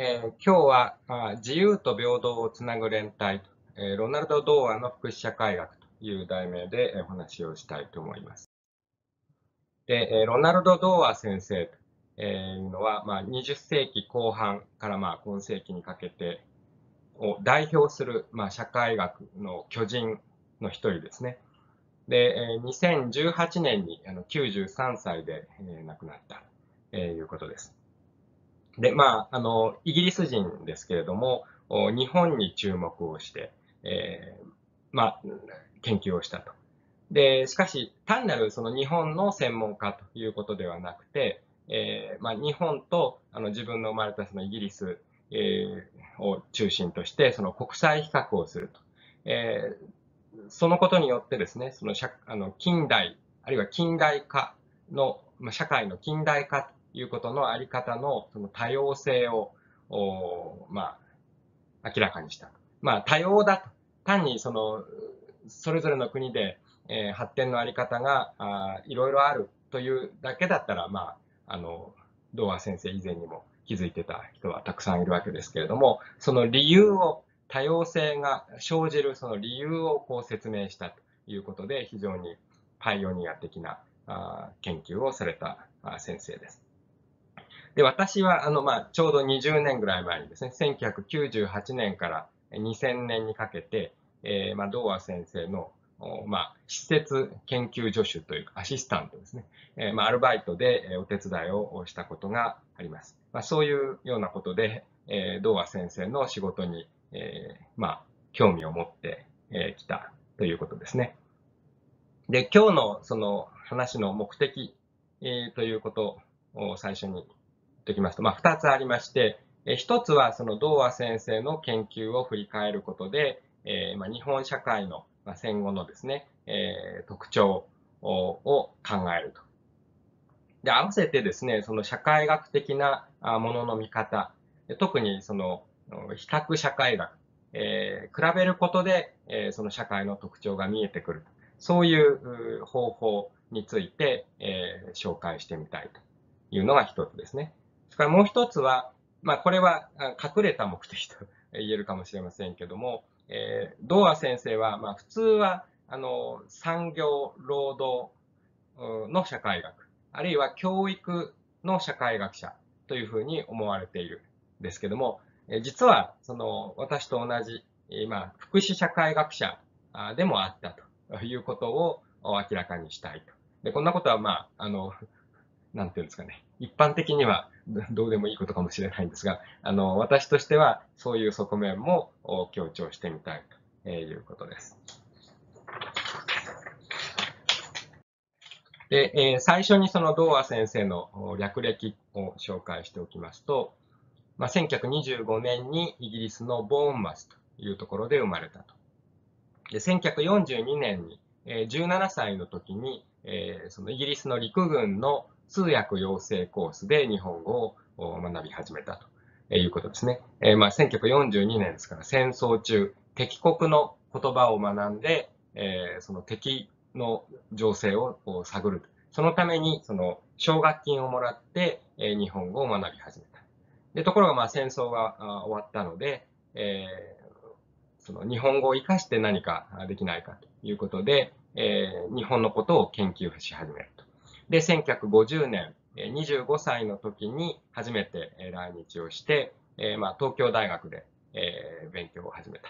えー、今日はあ自由と平等をつなぐ連帯、えー、ロナルド・ドーアの福祉社会学という題名でお話をしたいと思います。で、えー、ロナルド・ドーア先生というのは、まあ、20世紀後半からまあ今世紀にかけてを代表する、まあ、社会学の巨人の一人ですね。で、2018年に93歳で亡くなったということです。で、まあ、あの、イギリス人ですけれども、日本に注目をして、えー、まあ、研究をしたと。で、しかし、単なるその日本の専門家ということではなくて、えー、まあ、日本とあの自分の生まれたそのイギリス、えー、を中心として、その国際比較をすると。えー、そのことによってですね、その社あの近代、あるいは近代化の、まあ、社会の近代化いうことのあり方のその多様性を、まあ、明らかにした。まあ、多様だと。単にその、それぞれの国で、えー、発展のあり方があいろいろあるというだけだったら、まあ、あの、ドア先生以前にも気づいてた人はたくさんいるわけですけれども、その理由を、多様性が生じるその理由をこう説明したということで、非常にパイオニア的なあ研究をされた先生です。で、私は、あの、まあ、ちょうど20年ぐらい前にですね、1998年から2000年にかけて、えー、まあ、ドーア先生の、まあ、施設研究助手というか、アシスタントですね。えー、まあ、アルバイトでお手伝いをしたことがあります。まあ、そういうようなことで、えー、ドーア先生の仕事に、えー、まあ、興味を持ってき、えー、たということですね。で、今日のその話の目的、えー、ということを最初にときますと、まあ、2つありまして、え1つはその童話先生の研究を振り返ることで、えー、まあ、日本社会の、ま戦後のですね、えー、特徴を考えると。で、合わせてですね、その社会学的なものの見方、特にその比較社会学、えー、比べることで、えー、その社会の特徴が見えてくる。そういう方法について、えー、紹介してみたいというのが一つですね。それからもう一つは、まあ、これは隠れた目的と 言えるかもしれませんけども、えー、ドーア先生は、まあ、普通は、あの、産業、労働の社会学、あるいは教育の社会学者というふうに思われているんですけども、実は、その、私と同じ、まあ、福祉社会学者でもあったということを明らかにしたいと。で、こんなことは、まあ、あの、なんていうんですかね、一般的にはどうでもいいことかもしれないんですが、あの、私としてはそういう側面も強調してみたいということです。で、えー、最初にそのドーア先生の略歴を紹介しておきますと、まあ、1925年にイギリスのボーンマスというところで生まれたと。で1942年に、えー、17歳の時に、えー、そのイギリスの陸軍の通訳養成コースで日本語を学び始めたということですね。えー、まあ、1942年ですから戦争中、敵国の言葉を学んで、えー、その敵の情勢を探る。そのために、その、奨学金をもらって、えー、日本語を学び始めた。で、ところが、ま、戦争が終わったので、え、その、日本語を活かして何かできないかということで、え、日本のことを研究し始めると。で、1950年、25歳の時に初めて来日をして、えー、まあ、東京大学で、えー、勉強を始めた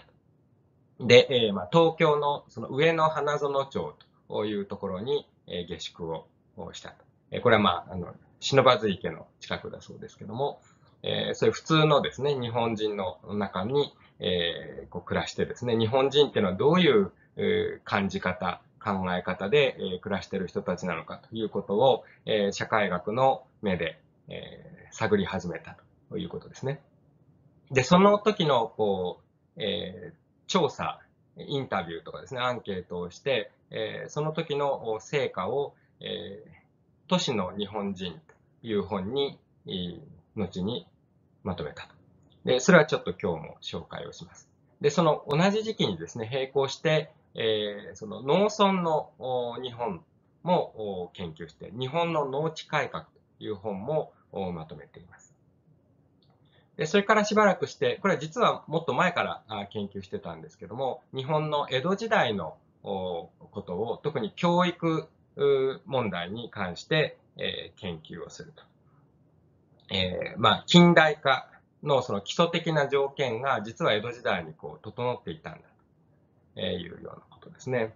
で、えー、まあ、東京のその上野花園町というところに、え下宿をしたと。えこれはまあ、あの、忍ばず池の近くだそうですけども、えそういう普通のですね、日本人の中に、えこう暮らしてですね、日本人っていうのはどういう、感じ方、考え方で、え、暮らしている人たちなのかということを、え、社会学の目で、え、探り始めたということですね。で、その時の、こう、え、調査、インタビューとかですね、アンケートをして、え、その時の成果を、え、都市の日本人という本に、後にまとめたと。で、それはちょっと今日も紹介をします。で、その同じ時期にですね、並行して、えー、その農村の日本も研究して、日本の農地改革という本もまとめています。でそれからしばらくして、これは実はもっと前から研究してたんですけども、日本の江戸時代のことを、特に教育問題に関して、えー、研究をすると。えー、まあ、近代化のその基礎的な条件が実は江戸時代にこう整っていたんだというようなことですね。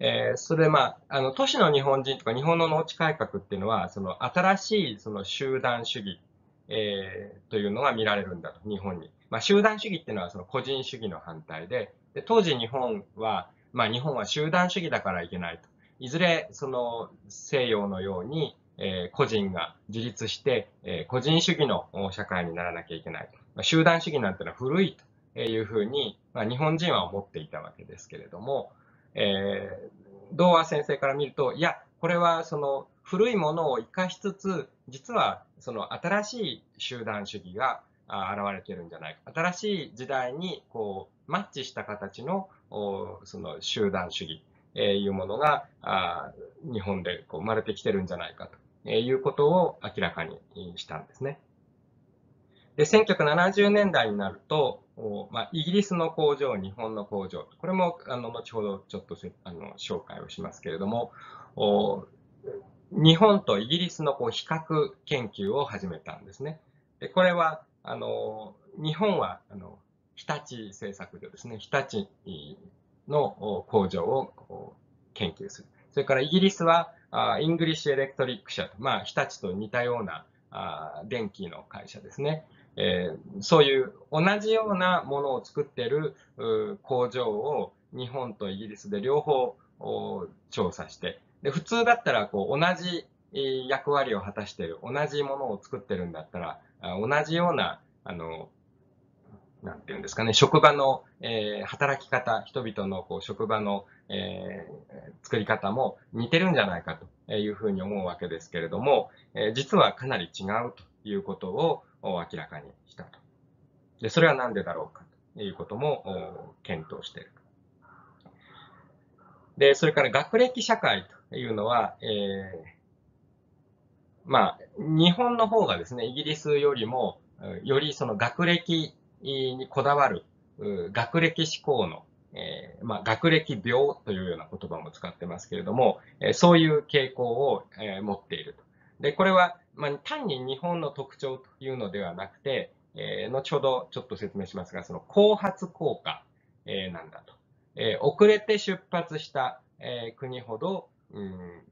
えー、それでまあ、あの、都市の日本人とか日本の農地改革っていうのは、その新しいその集団主義、えー、というのが見られるんだと、日本に。まあ、集団主義っていうのはその個人主義の反対で、で当時日本は、まあ日本は集団主義だからいけないと。いずれその西洋のように、えー、個人が自立して、え、個人主義の社会にならなきゃいけない。まあ、集団主義なんてのは古いというふうに、まあ、日本人は思っていたわけですけれども、えー、童話先生から見ると、いや、これはその古いものを生かしつつ、実はその新しい集団主義が現れてるんじゃないか。新しい時代にこうマッチした形のその集団主義、えいうものがあ日本でこう生まれてきてるんじゃないかということを明らかにしたんですね。で、1970年代になると、まあ、イギリスの工場、日本の工場、これもあの後ほどちょっとあの紹介をしますけれども、日本とイギリスのこう比較研究を始めたんですね。でこれはあの日本はあの日立製作所ですね、日立の工場を研究する。それからイギリスは、English Electric 社と、まあ、日立と似たようなあ電気の会社ですね。えー、そういう同じようなものを作ってる工場を日本とイギリスで両方調査して、で普通だったらこう同じ役割を果たしてる、同じものを作ってるんだったら、同じようなあのなんていうんですかね、職場の、えー、働き方、人々のこう職場の、えー、作り方も似てるんじゃないかというふうに思うわけですけれども、えー、実はかなり違うということを明らかにしたと。で、それは何でだろうかということも検討している。で、それから学歴社会というのは、えー、まあ、日本の方がですね、イギリスよりも、よりその学歴にこだわる、学歴思考の、えー、まあ、学歴病というような言葉も使ってますけれども、えー、そういう傾向を、持っていると。で、これは、まあ、単に日本の特徴というのではなくて、えー、後ほどちょっと説明しますが、その後発効果、えー、なんだと。えー、遅れて出発した、えー、国ほど、うん、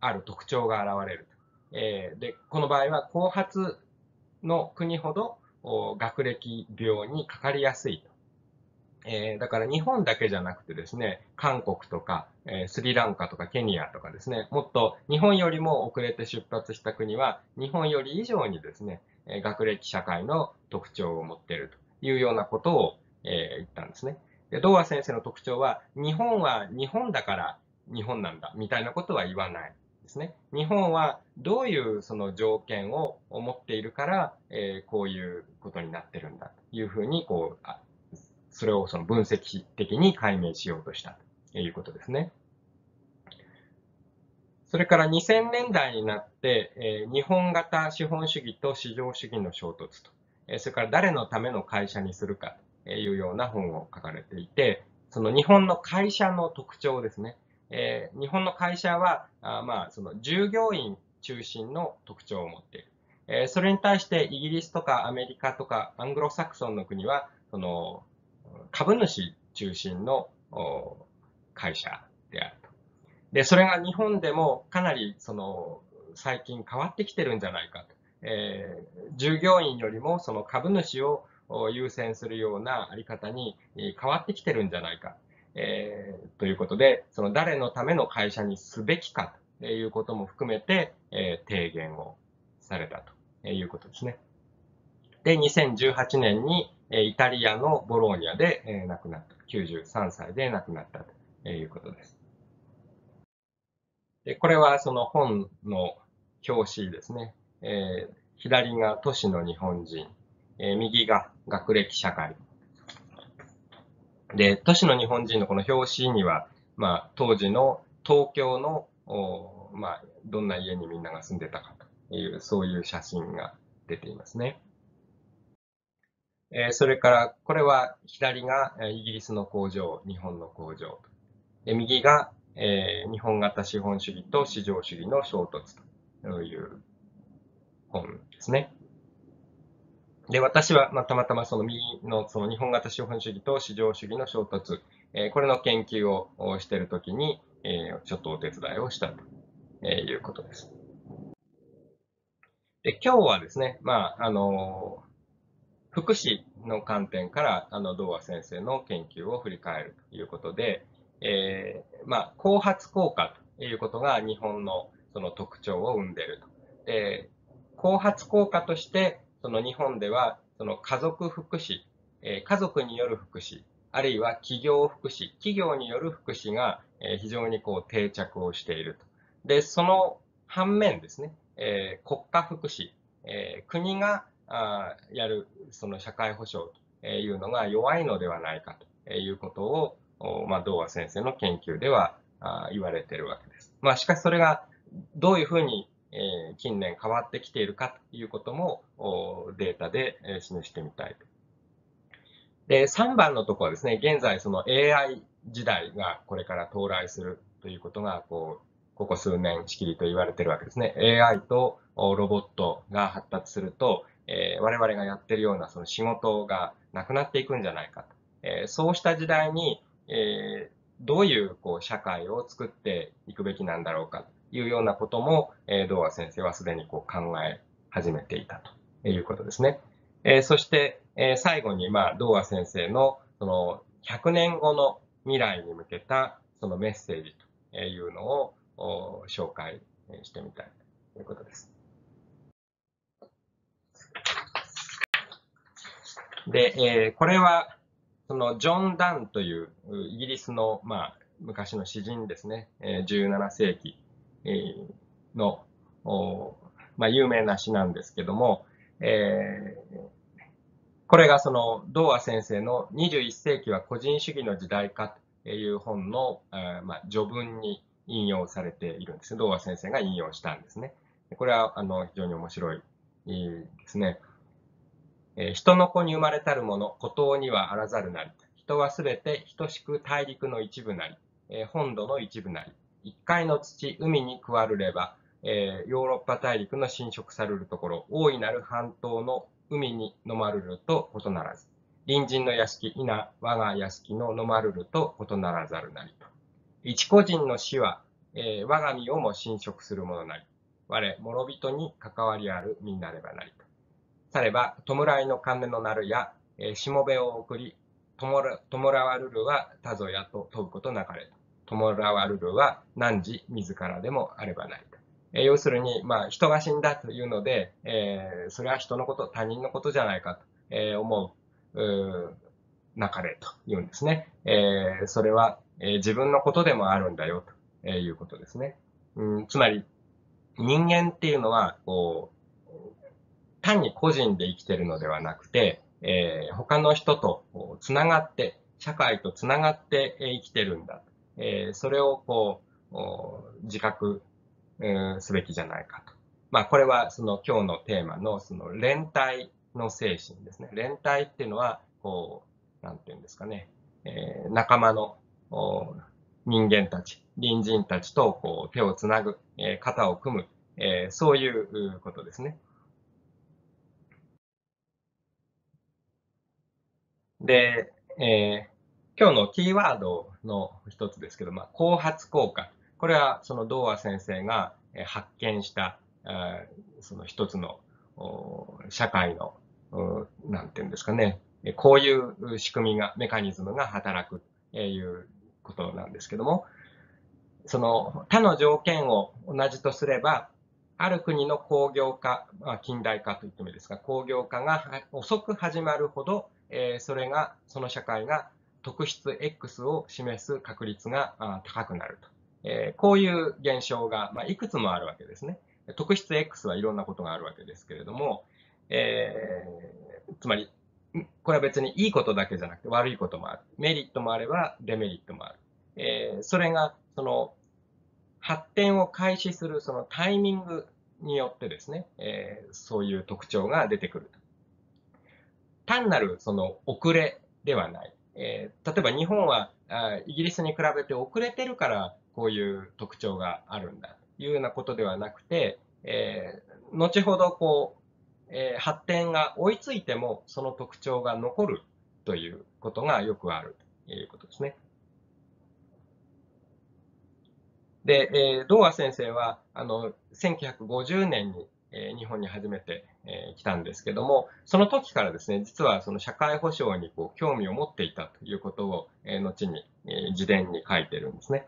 ある特徴が現れると。えー、で、この場合は後発の国ほど学歴病にかかりやすいと。えー、だから日本だけじゃなくてですね、韓国とか、えー、スリランカとかケニアとかですね、もっと日本よりも遅れて出発した国は、日本より以上にですね、えー、学歴社会の特徴を持っているというようなことを、え、言ったんですね。で、道和先生の特徴は、日本は日本だから日本なんだ、みたいなことは言わない。ですね。日本はどういうその条件を持っているから、えー、こういうことになってるんだというふうに、こう、それをその分析的に解明しようとしたということですね。それから2000年代になって、え、日本型資本主義と市場主義の衝突と、え、それから誰のための会社にするかというような本を書かれていて、その日本の会社の特徴ですね。え、日本の会社は、あまあ、その従業員中心の特徴を持っている。え、それに対してイギリスとかアメリカとかアングロサクソンの国は、その株主中心の会社であると。で、それが日本でもかなりその最近変わってきてるんじゃないかと。えー、従業員よりもその株主を優先するようなあり方に変わってきてるんじゃないか。えー、ということで、その誰のための会社にすべきかということも含めて、えー、提言をされたということですね。で、2018年にイタリアのボローニャで亡くなった。93歳で亡くなったということです。でこれはその本の表紙ですね。えー、左が都市の日本人、えー、右が学歴社会で、都市の日本人のこの表紙には、まあ、当時の東京の、まあ、どんな家にみんなが住んでたかという、そういう写真が出ていますね。えそれから、これは左がイギリスの工場、日本の工場。で右が、え日本型資本主義と市場主義の衝突という本ですね。で、私は、まあ、たまたまその右のその日本型資本主義と市場主義の衝突、えこれの研究をしているときに、えちょっとお手伝いをしたということです。で、今日はですね、まあ、あの福祉の観点から、あの、道和先生の研究を振り返るということで、えー、まあ、後発効果ということが日本のその特徴を生んでいると。で、後発効果として、その日本では、その家族福祉、えー、家族による福祉、あるいは企業福祉、企業による福祉が、えー、非常にこう定着をしていると。で、その反面ですね、え、国家福祉、え、国があやるその社会保障というのが弱いのではないかということを、まあ、道和先生の研究ではあ言われているわけです。まあ、しかしそれがどういうふうに、えー、近年変わってきているかということもデータで示してみたいと。で、3番のところはですね、現在その AI 時代がこれから到来するということが、こう、ここ数年しきりと言われているわけですね。AI とロボットが発達すると、えー、我々がやってるようなその仕事がなくなっていくんじゃないかと。えー、そうした時代に、えー、どういうこう社会を作っていくべきなんだろうかというようなことも、えー、道和先生はすでにこう考え始めていたということですね。えー、そして、えー、最後に、まあ、道和先生のその100年後の未来に向けたそのメッセージというのを紹介してみたいということです。で、えー、これは、そのジョン・ダンというイギリスの、まあ、昔の詩人ですね、えー、17世紀、えー、の、まあ、有名な詩なんですけども、えー、これがその、道和先生の21世紀は個人主義の時代かという本の、まあ、序文に引用されているんです。道和先生が引用したんですね。これは、あの、非常に面白いですね。え人の子に生まれたるもの、孤島にはあらざるなり。人はすべて等しく大陸の一部なり、え本土の一部なり。一階の土、海に食わるれば、えヨーロッパ大陸の侵食されるところ、大いなる半島の海に飲まるると異ならず。隣人の屋敷、稲、我が屋敷の飲まるると異ならざるなりと。一個人の死は、えー、我が身をも侵食するものなり。我、諸人に関わりある身になればなりと。されば、弔いの鐘のなるや、えー、しもべを送り、弔わるるは他ぞやと問うことなかれと。弔わるるは何時自らでもあればないと。えー、要するに、まあ、人が死んだというので、えー、それは人のこと、他人のことじゃないかと、えー、思う、うなかれと言うんですね。えー、それは、えー、自分のことでもあるんだよとえいうことですね。うん、つまり、人間っていうのは、こ、単に個人で生きてるのではなくて、えー、他の人とつながって、社会とつながって生きてるんだ。えー、それをこう、自覚、すべきじゃないかと。まあ、これはその今日のテーマのその連帯の精神ですね。連帯っていうのは、こう、なんていうんですかね、えー、仲間の人間たち、隣人たちとこう手をつなぐ、えー、肩を組む、えー、そういうことですね。で、えー、今日のキーワードの一つですけど、まあ、後発効果。これはその道和先生が発見した、その一つの社会の、なんていうんですかね、こういう仕組みが、メカニズムが働くということなんですけども、その他の条件を同じとすれば、ある国の工業化、まあ、近代化と言ってもいいですが、工業化が遅く始まるほど、えそれが、その社会が特質 X を示す確率が高くなると。えこういう現象が、ま、いくつもあるわけですね。特質 X はいろんなことがあるわけですけれども、えー、つまり、これは別にいいことだけじゃなくて悪いこともある。メリットもあればデメリットもある。え、それが、その、発展を開始するそのタイミングによってですね、え、そういう特徴が出てくると。単なるその遅れではない。えー、例えば日本はあイギリスに比べて遅れてるからこういう特徴があるんだというようなことではなくて、えー、後ほどこう、えー、発展が追いついてもその特徴が残るということがよくあるということですね。で、えー、ドーア先生は、あの、1950年に、え、日本に初めて、え、来たんですけども、その時からですね、実はその社会保障にこう興味を持っていたということを、え、後に、えー、自伝に書いてるんですね。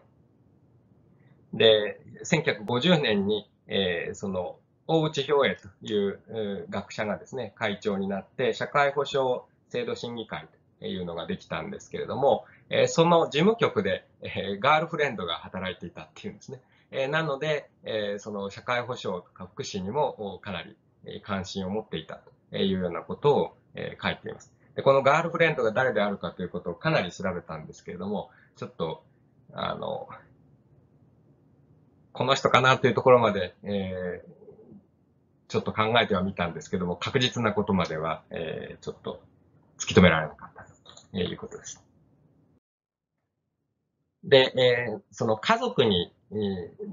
で、1950年に、え、その、大内兵衛という学者がですね、会長になって、社会保障制度審議会というのができたんですけれども、えその事務局で、えガールフレンドが働いていたっていうんですね。えなので、えその社会保障とか福祉にもかなり関心を持っていたというようなことを、え書いています。でこのガールフレンドが誰であるかということをかなり調べたんですけれども、ちょっと、あの、この人かなというところまで、えー、ちょっと考えてはみたんですけども、確実なことまでは、えー、ちょっと突き止められなかったということです。で、えー、その家族に、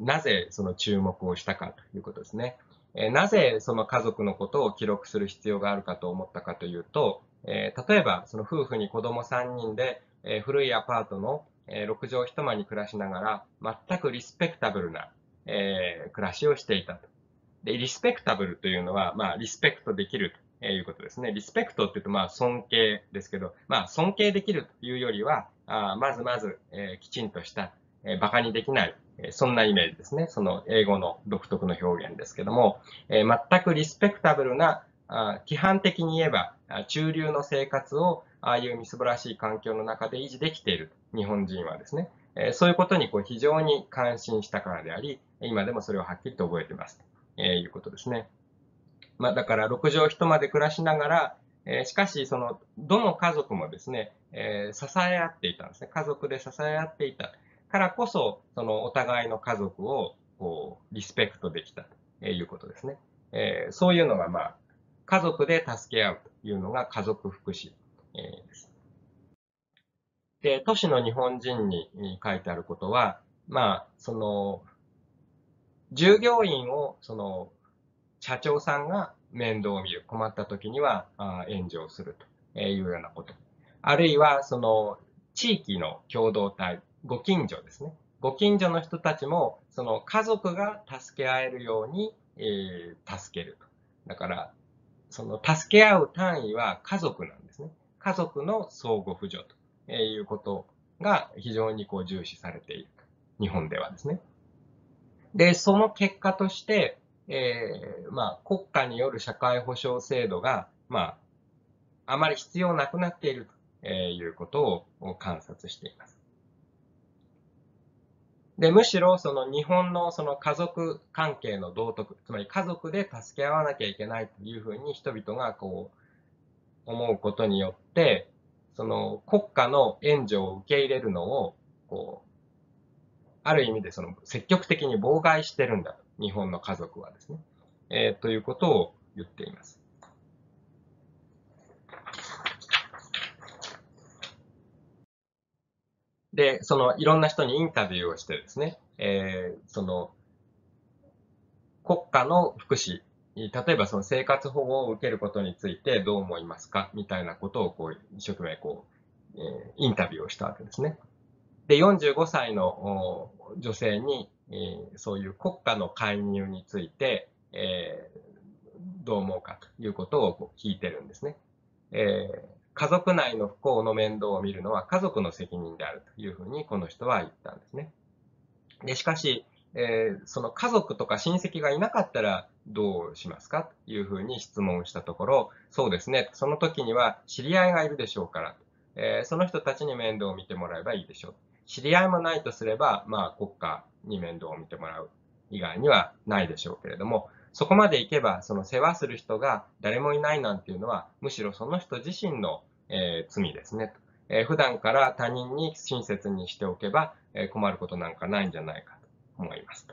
なぜその注目をしたかということですね。えー、なぜその家族のことを記録する必要があるかと思ったかというと、えー、例えばその夫婦に子供3人で、えー、古いアパートの、え、6畳一間に暮らしながら全くリスペクタブルな、えー、暮らしをしていたと。で、リスペクタブルというのは、まあ、リスペクトできるということですね。リスペクトって言うと、まあ、尊敬ですけど、まあ、尊敬できるというよりは、あまずまず、えー、きちんとした、えー、馬鹿にできない、えー、そんなイメージですね。その英語の独特の表現ですけども、えー、全くリスペクタブルな、あ規範的に言えば、中流の生活を、ああいうみすぼらしい環境の中で維持できている日本人はですね、え、そういうことにこう非常に感心したからであり、今でもそれをはっきりと覚えています。え、いうことですね。まあ、だから6畳一間で暮らしながら、えー、しかし、その、どの家族もですね、えー、支え合っていたんですね。家族で支え合っていたからこそ、そのお互いの家族を、こう、リスペクトできたということですね。えー、そういうのが、まあ、家族で助け合うというのが家族福祉、えー、です。で、都市の日本人に書いてあることは、まあ、その、従業員を、その、社長さんが面倒を見る。困った時には援助をするというようなこと。あるいは、その、地域の共同体、ご近所ですね。ご近所の人たちも、その家族が助け合えるように、えー、助けると。だから、その助け合う単位は家族なんですね。家族の相互扶助ということが非常にこう重視されている。日本ではですね。で、その結果として、えー、まあ、国家による社会保障制度が、まあ、あまり必要なくなっているということを観察しています。で、むしろその日本のその家族関係の道徳、つまり家族で助け合わなきゃいけないというふうに人々がこう思うことによって、その国家の援助を受け入れるのを、こう、ある意味でその積極的に妨害してるんだと。日本の家族はですね。えー、ということを言っています。で、そのいろんな人にインタビューをしてですね、えー、その国家の福祉、例えばその生活保護を受けることについてどう思いますか？みたいなことをこう一生懸命こう、えー、インタビューをしたわけですね。で、45歳の女性に、えー、そういう国家の介入について、えー、どう思うかということを聞いてるんですね。えー、家族内の不幸の面倒を見るのは家族の責任であるというふうにこの人は言ったんですね。でしかし、えー、その家族とか親戚がいなかったらどうしますかというふうに質問したところ、そうですね、その時には知り合いがいるでしょうから、えー、その人たちに面倒を見てもらえばいいでしょう。知り合いもないとすれば、まあ国家に面倒を見てもらう以外にはないでしょうけれども、そこまでいけば、その世話する人が誰もいないなんていうのは、むしろその人自身の、えー、罪ですね。えー、普段から他人に親切にしておけば、えー、困ることなんかないんじゃないかと思います。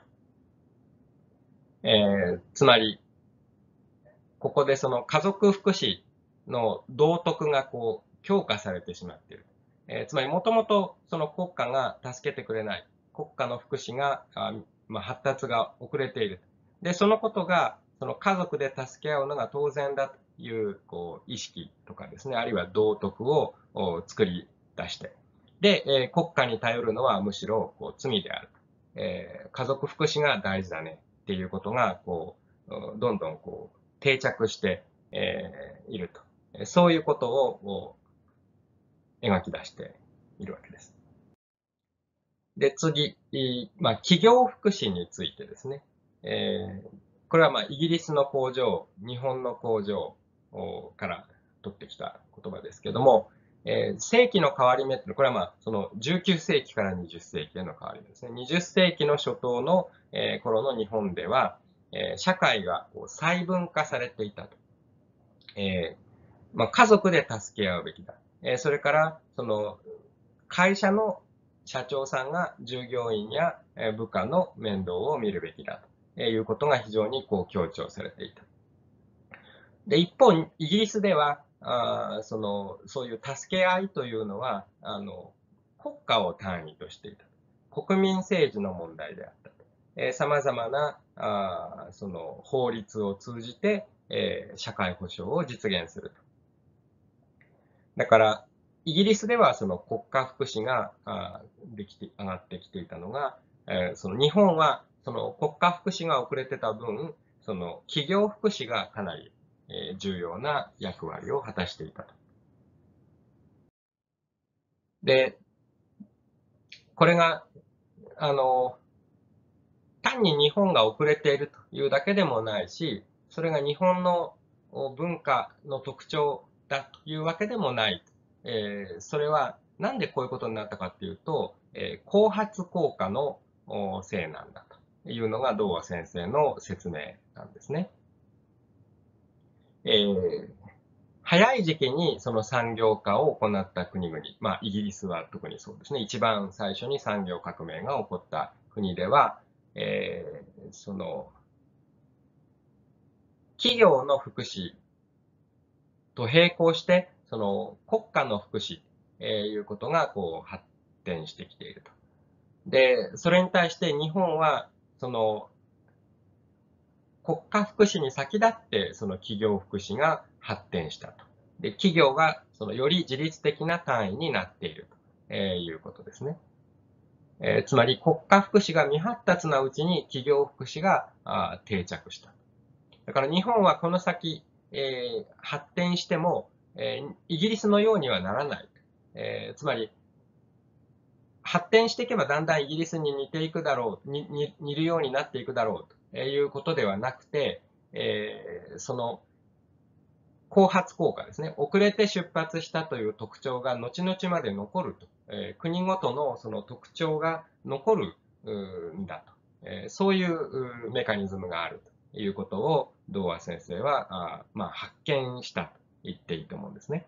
えー、つまり、ここでその家族福祉の道徳がこう強化されてしまっている。えー、つまりもともとその国家が助けてくれない。国家の福祉が、あまあ、発達が遅れている。で、そのことが、その家族で助け合うのが当然だというこう意識とかですね、あるいは道徳を作り出して、で、えー、国家に頼るのはむしろこう罪である。えー、家族福祉が大事だねっていうことが、こう、どんどんこう定着して、えー、いると。そういうことを描き出しているわけです。で、次、まあ、企業福祉についてですね。えー、これはまあイギリスの工場、日本の工場から取ってきた言葉ですけども、えー、世紀の変わり目ってこれはまあその19世紀から20世紀への変わり目ですね。20世紀の初頭の、えー、頃の日本では、えー、社会がこう細分化されていたと。えーまあ、家族で助け合うべきだ。え、それからその会社の社長さんが従業員や部下の面倒を見るべきだということが非常にこう強調されていた。で、一方、イギリスでは、あその、そういう助け合いというのは、あの、国家を単位としていた。国民政治の問題であったと。えー、様々な、あその、法律を通じて、えー、社会保障を実現すると。だから、イギリスではその国家福祉ができて、上がってきていたのが、えー、その日本はその国家福祉が遅れてた分、その企業福祉がかなり、え、重要な役割を果たしていたと。で、これが、あの、単に日本が遅れているというだけでもないし、それが日本の文化の特徴だというわけでもないえー、それはなんでこういうことになったかっていうと、えー、後発効果のせいなんだというのが童話先生の説明なんですね。えー、早い時期にその産業化を行った国々、まあイギリスは特にそうですね、一番最初に産業革命が起こった国では、えー、その企業の福祉と並行してその国家の福祉、えー、いうことがこう発展してきていると。で、それに対して日本は、その、国家福祉に先立って、その企業福祉が発展したと。で、企業が、その、より自律的な単位になっていると、え、いうことですね。えー、つまり、国家福祉が未発達なうちに企業福祉があ定着した。だから日本はこの先、えー、発展しても、えー、イギリスのようにはならない。えー、つまり、発展していけばだんだんイギリスに似ていくだろう、に似るようになっていくだろうということではなくて、えー、その、後発効果ですね。遅れて出発したという特徴が後々まで残ると。えー、国ごとのその特徴が残るんだと。えー、そういうメカニズムがあるということを、童話先生は、あまあ、発見したと言っていいと思うんですね。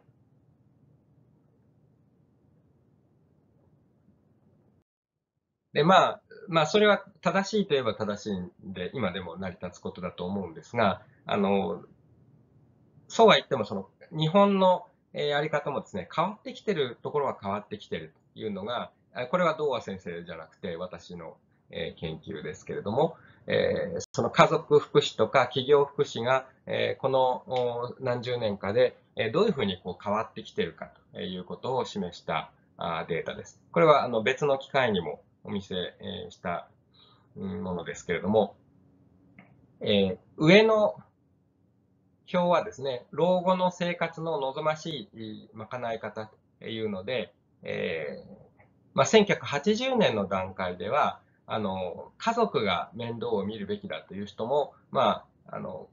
で、まあ、まあ、それは正しいといえば正しいんで、今でも成り立つことだと思うんですが、あの、そうは言っても、その、日本のやり方もですね、変わってきてるところは変わってきてるというのが、これは童話先生じゃなくて、私の研究ですけれども、えー、その家族福祉とか企業福祉が、えー、この何十年かで、えー、どういうふうにこう変わってきているかということを示したあデータです。これはあの別の機会にもお見せ、え、したものですけれども、えー、上の表はですね、老後の生活の望ましい賄い方というので、えーまあ、1980年の段階では、あの、家族が面倒を見るべきだという人も、まあ、あの、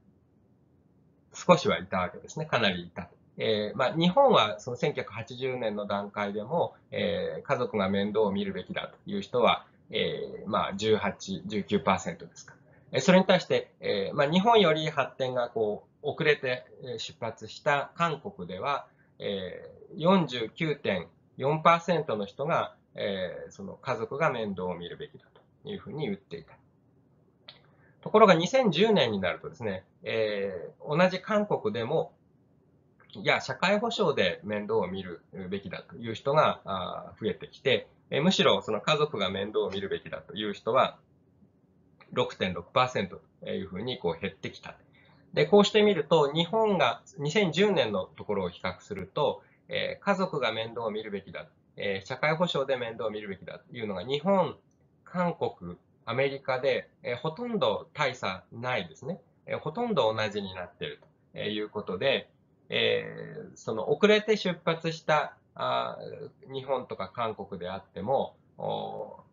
少しはいたわけですね。かなりいた。えー、まあ、日本はその1980年の段階でも、えー、家族が面倒を見るべきだという人は、えー、まあ、18、19%ですか。それに対して、えー、まあ、日本より発展がこう遅れて出発した韓国では、えー、49.4%の人が、えー、その家族が面倒を見るべきだというふうに言っていた。ところが2010年になるとですね、えー、同じ韓国でも、いや、社会保障で面倒を見るべきだという人が増えてきて、むしろその家族が面倒を見るべきだという人は6.6%というふうにこう減ってきた。で、こうしてみると、日本が2010年のところを比較すると、え、家族が面倒を見るべきだ、え、社会保障で面倒を見るべきだというのが日本、韓国、アメリカで、え、ほとんど大差ないですね。えほとんど同じになっているということで、えその遅れて出発したあ日本とか韓国であっても、ほ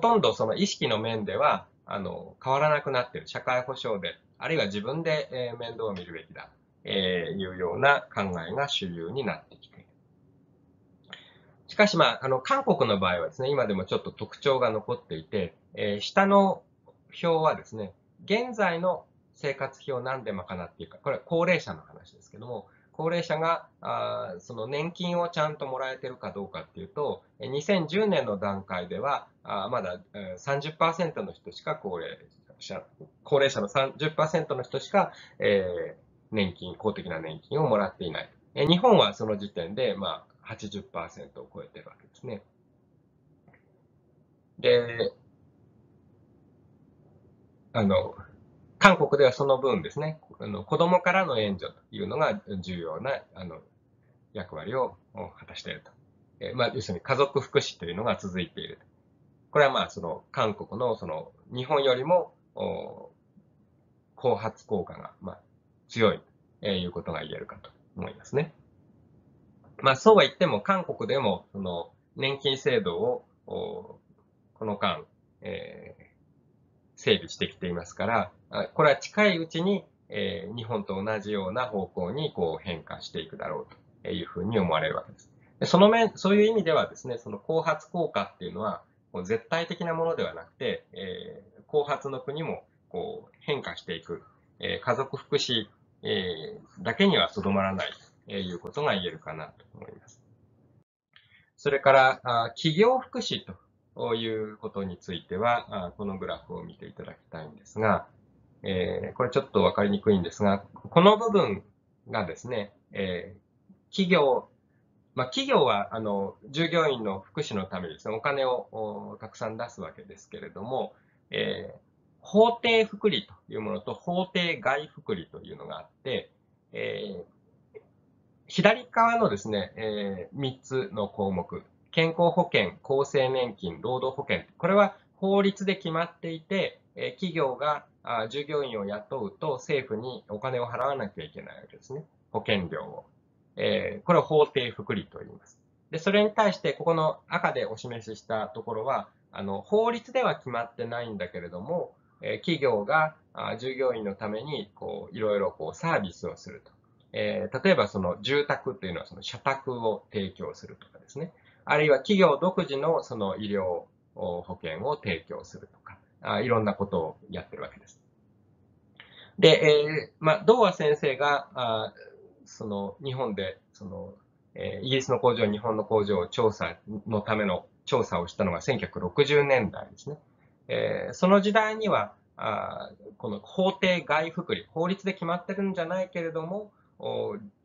とんどその意識の面ではあの変わらなくなっている。社会保障で、あるいは自分で、え面倒を見るべきだ。えいうような考えが主流になってきている。しかし、まあ、あの、韓国の場合はですね、今でもちょっと特徴が残っていて、えー、下の表はですね、現在の生活費を何で賄っているか、これは高齢者の話ですけども、高齢者があその年金をちゃんともらえてるかどうかっていうと、2010年の段階では、あまだ30%の人しか高齢者、高齢者の30%の人しか、えー、年金、公的な年金をもらっていない。日本はその時点で、まあ、80%を超えてるわけですね。で、あの、韓国ではその分ですね、あの子供からの援助というのが重要なあの役割を果たしていると。えまあ、要するに家族福祉というのが続いている。これはまあ、その韓国のその日本よりも後発効果がまあ強いということが言えるかと思いますね。まあそうは言っても韓国でもその年金制度をこの間、えー、整備してきていますから、これは近いうちに、えー、日本と同じような方向にこう変化していくだろうというふうに思われるわけです。でその面、そういう意味ではですね、その後発効果っていうのは、絶対的なものではなくて、えー、後発の国もこう変化していく、えー、家族福祉えー、だけにはとどまらないということが言えるかなと思います。それから、企業福祉ということについては、このグラフを見ていただきたいんですが、え、これちょっとわかりにくいんですが、この部分がですね、え、企業、まあ、企業はあの従業員の福祉のためにですね、お金をたくさん出すわけですけれども、え、法定福利というものと法定外福利というのがあって、えー、左側のですね、えー、3つの項目、健康保険、厚生年金、労働保険、これは法律で決まっていて、えー、企業があ従業員を雇うと政府にお金を払わなきゃいけないわけですね。保険料を。えー、これを法定福利と言います。で、それに対して、ここの赤でお示ししたところは、あの、法律では決まってないんだけれども、え企業が従業員のためにこういろいろこうサービスをすると。えー、例えばその住宅というのはその社宅を提供するとかですね。あるいは企業独自のその医療保険を提供するとか、あいろんなことをやってるわけです。で、えー、まあ、道和先生が、あその日本で、その、えー、イギリスの工場、日本の工場を調査のための調査をしたのが1960年代ですね。えー、その時代には、あこの法定外福利、法律で決まってるんじゃないけれども、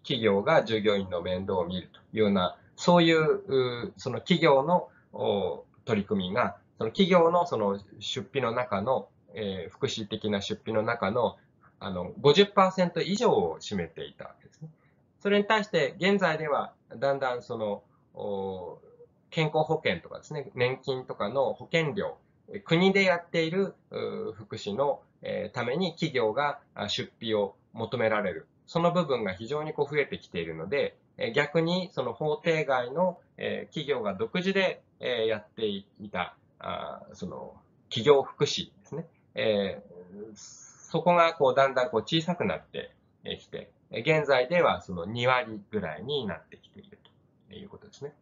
企業が従業員の面倒を見るというような、そういうその企業の取り組みが、その企業のその出費の中の、えー、福祉的な出費の中のあの50%以上を占めていたわけですね。それに対して現在ではだんだんその健康保険とかですね、年金とかの保険料国でやっている福祉のために企業が出費を求められる。その部分が非常にこう増えてきているので、逆にその法定外の企業が独自でやっていた、その企業福祉ですね。そこがこうだんだんこう小さくなってきて、現在ではその2割ぐらいになってきているということですね。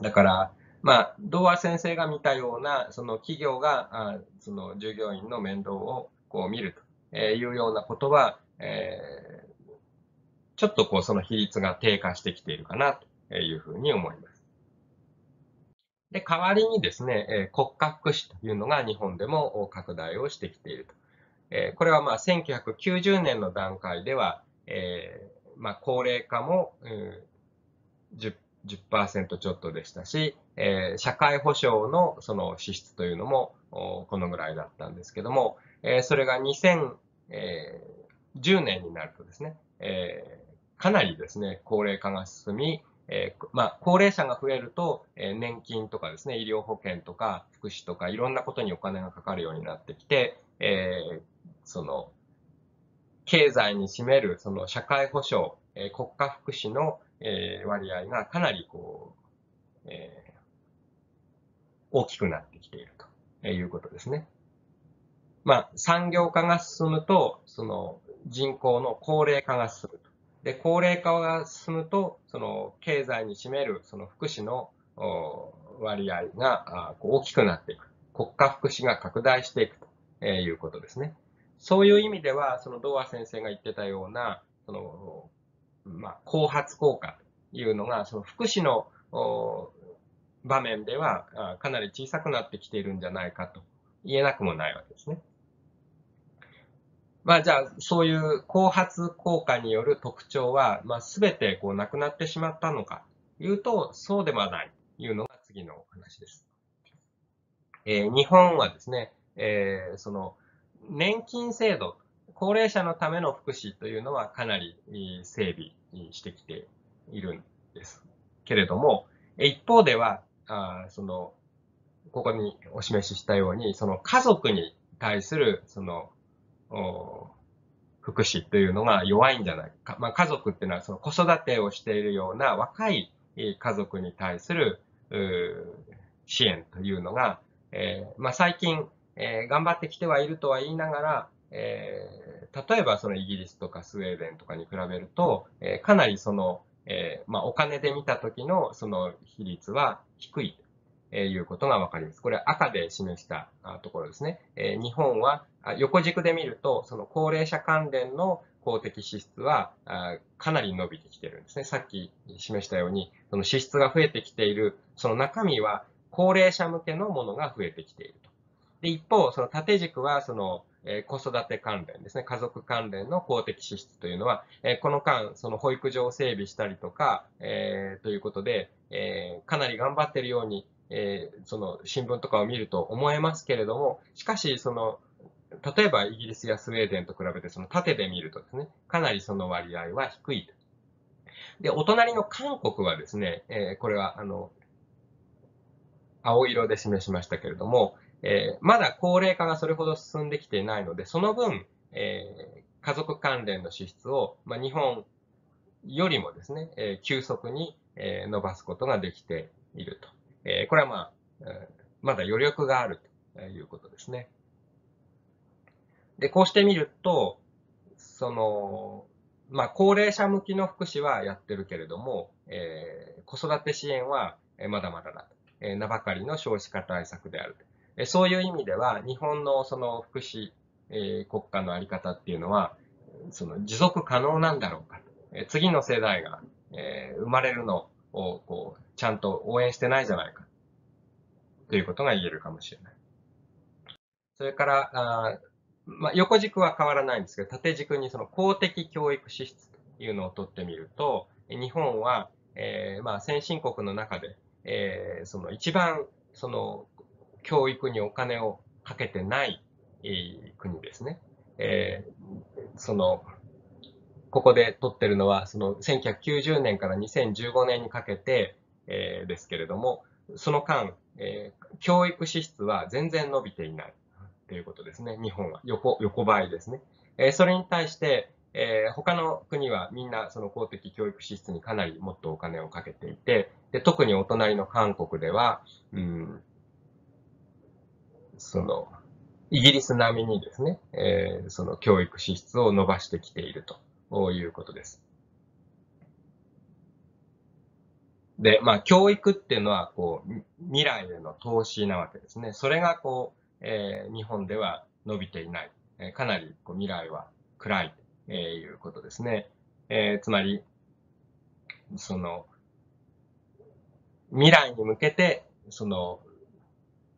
だから、まあ、童話先生が見たような、その企業が、あその従業員の面倒をこう見るというようなことは、えー、ちょっとこうその比率が低下してきているかなというふうに思います。で、代わりにですね、国家福祉というのが日本でも拡大をしてきていると。え、これはまあ1990年の段階では、え、まあ高齢化も、うん、10%, 10ちょっとでしたし、え、社会保障のその支出というのもこのぐらいだったんですけども、え、それが2010年になるとですね、え、かなりですね、高齢化が進み、えー、まあ、高齢者が増えると、えー、年金とかですね、医療保険とか福祉とかいろんなことにお金がかかるようになってきて、えー、その、経済に占めるその社会保障、え、国家福祉の、え、割合がかなりこう、え、大きくなってきているということですね。まあ、産業化が進むと、その人口の高齢化が進む。で、高齢化が進むと、その経済に占めるその福祉の割合が大きくなっていく。国家福祉が拡大していくということですね。そういう意味では、そのドア先生が言ってたような、その、まあ、後発効果というのが、その福祉の場面ではかなり小さくなってきているんじゃないかと言えなくもないわけですね。まあじゃあ、そういう後発効果による特徴は、まあ全てこうなくなってしまったのかというと、そうではないいうのが次のお話です。えー、日本はですね、えー、その年金制度、高齢者のための福祉というのはかなり整備してきているんですけれども、一方では、あその、ここにお示ししたように、その家族に対する、その、福祉というのが弱いんじゃないか。まあ、家族っていうのはその子育てをしているような若い家族に対する支援というのが、えー、まあ、最近、えー、頑張ってきてはいるとは言いながら、えー、例えばそのイギリスとかスウェーデンとかに比べると、えかなりその、えまあ、お金で見た時のその比率は低いいうことがわかります。これ赤で示したところですね。え日本は横軸で見ると、その高齢者関連の公的支出はかなり伸びてきてるんですね。さっき示したように、その支出が増えてきている、その中身は高齢者向けのものが増えてきていると。で、一方、その縦軸はそのえ子育て関連ですね、家族関連の公的支出というのは、えこの間、その保育所を整備したりとか、えー、ということで、えー、かなり頑張っているようにえー、その新聞とかを見ると思えますけれども、しかし、その、例えばイギリスやスウェーデンと比べて、その縦で見るとですね、かなりその割合は低い。で、お隣の韓国はですね、えー、これは、あの、青色で示しましたけれども、えー、まだ高齢化がそれほど進んできていないので、その分、えー、家族関連の支出を、まあ、日本よりもですね、えー、急速に、えー、伸ばすことができていると。えー、これはまあ、まだ余力があるということですね。で、こうしてみると、その、まあ、高齢者向きの福祉はやってるけれども、えー、子育て支援はまだまだだ。えー、名ばかりの少子化対策である。え、そういう意味では、日本のその福祉、えー、国家のあり方っていうのは、その持続可能なんだろうか。え、次の世代が、え、生まれるのをこうちゃんと応援してないじゃないか。ということが言えるかもしれない。それから、あまあ、横軸は変わらないんですけど、縦軸にその公的教育支出というのを取ってみると、日本は、えー、まあ、先進国の中で、えー、その一番、その、教育にお金をかけてない、えー、国ですね。えー、その、ここで取ってるのは、その1990年から2015年にかけて、えー、ですけれども、その間、えー、教育支出は全然伸びていないということですね。日本は横、横ばいですね。えー、それに対して、えー、他の国はみんなその公的教育支出にかなりもっとお金をかけていて、で特にお隣の韓国では、うん、その、イギリス並みにですね、えー、その教育支出を伸ばしてきていると。ということです。で、まあ、教育っていうのは、こう、未来への投資なわけですね。それが、こう、えー、日本では伸びていない。えー、かなり、こう、未来は暗い、ということですね。えー、つまり、その、未来に向けて、その、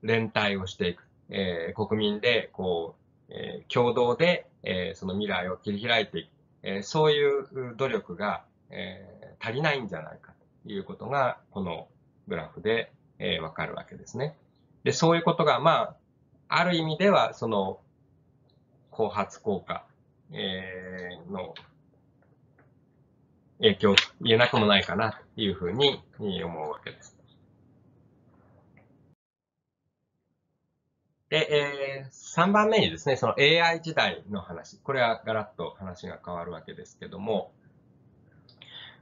連帯をしていく。えー、国民で、こう、えー、共同で、えー、その未来を切り開いていく、え、そういう努力が、え、足りないんじゃないかということが、このグラフで、え、わかるわけですね。で、そういうことが、まあ、ある意味では、その、後発効果、え、の影響と言えなくもないかなというふうに思うわけです。で、えー、3番目にですね、その AI 時代の話。これはガラッと話が変わるわけですけども、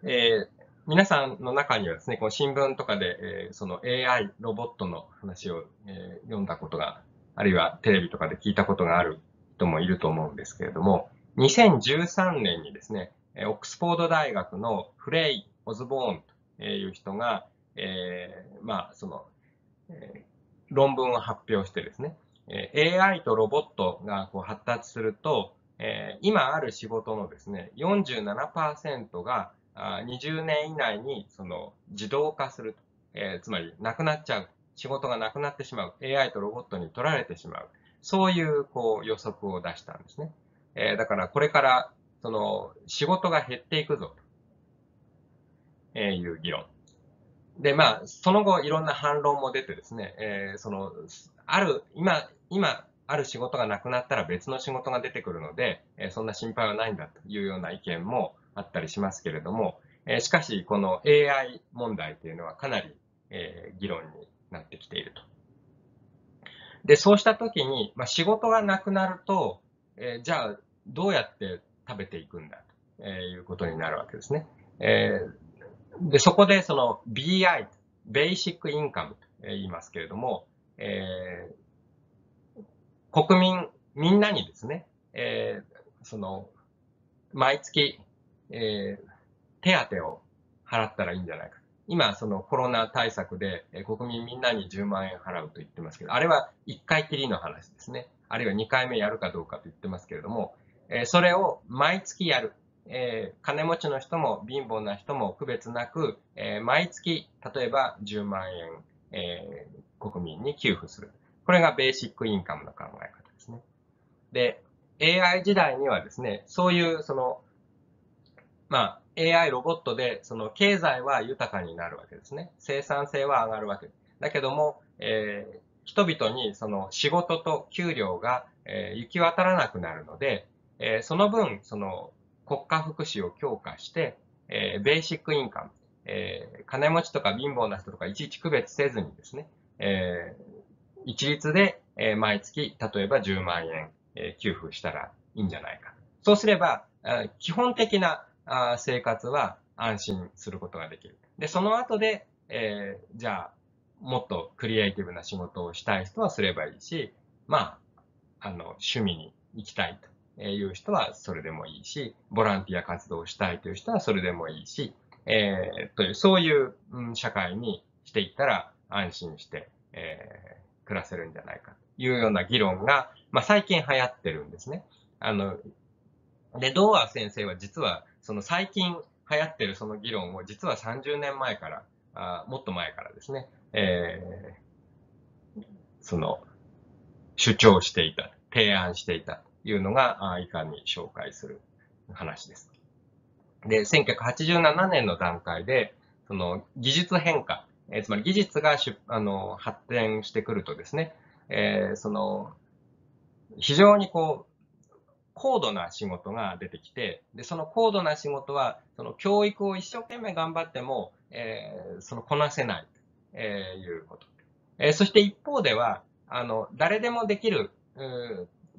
えー、皆さんの中にはですね、この新聞とかで、えー、その AI、ロボットの話を、えー、読んだことが、あるいはテレビとかで聞いたことがある人もいると思うんですけれども、2013年にですね、オックスフォード大学のフレイ・オズボーンという人が、えー、まあ、その、えー、論文を発表してですね、AI とロボットがこう発達すると、えー、今ある仕事のですね、47%が20年以内にその自動化する、えー、つまりなくなっちゃう。仕事がなくなってしまう。AI とロボットに取られてしまう。そういうこう予測を出したんですね。えー、だからこれからその仕事が減っていくぞという議論。で、まあ、その後いろんな反論も出てですね、えー、その、ある、今、今、ある仕事がなくなったら別の仕事が出てくるので、えー、そんな心配はないんだというような意見もあったりしますけれども、えー、しかし、この AI 問題というのはかなり、えー、議論になってきていると。で、そうしたときに、まあ、仕事がなくなると、えー、じゃあ、どうやって食べていくんだということになるわけですね。えー、で、そこでその BI、ベーシックインカムと言いますけれども、えー、国民、みんなにですね、えー、その、毎月、えー、手当を払ったらいいんじゃないか。今、そのコロナ対策で、えー、国民みんなに10万円払うと言ってますけど、あれは1回きりの話ですね。あるいは2回目やるかどうかと言ってますけれども、えー、それを毎月やる。えー、金持ちの人も貧乏な人も区別なく、えー、毎月、例えば10万円、えー、国民に給付する。これがベーシックインカムの考え方ですね。で、AI 時代にはですね、そういうその、まあ、AI ロボットでその経済は豊かになるわけですね。生産性は上がるわけ。だけども、えー、人々にその仕事と給料が、えー、行き渡らなくなるので、えー、その分、その国家福祉を強化して、えー、ベーシックインカム、えー、金持ちとか貧乏な人とかいちいち区別せずにですね、えー、一律で、え、毎月、例えば10万円、え、給付したらいいんじゃないか。そうすれば、基本的なあ生活は安心することができる。で、その後で、え、じゃあ、もっとクリエイティブな仕事をしたい人はすればいいし、まあ、あの、趣味に行きたいという人はそれでもいいし、ボランティア活動をしたいという人はそれでもいいし、えー、という、そういう、うん、社会にしていったら安心して、えー、暮らせるんじゃないかというような議論が、まあ、最近流行ってるんですね。あの、で、ドーア先生は実は、その最近流行ってるその議論を実は30年前から、あもっと前からですね、えー、その、主張していた、提案していたいうのが、以下に紹介する話です。で、1987年の段階で、その技術変化、えー、つまり技術がしあの発展してくるとですね、えー、その、非常にこう、高度な仕事が出てきて、で、その高度な仕事は、その教育を一生懸命頑張っても、えー、そのこなせない、えー、いうこと。えー、そして一方では、あの、誰でもできる、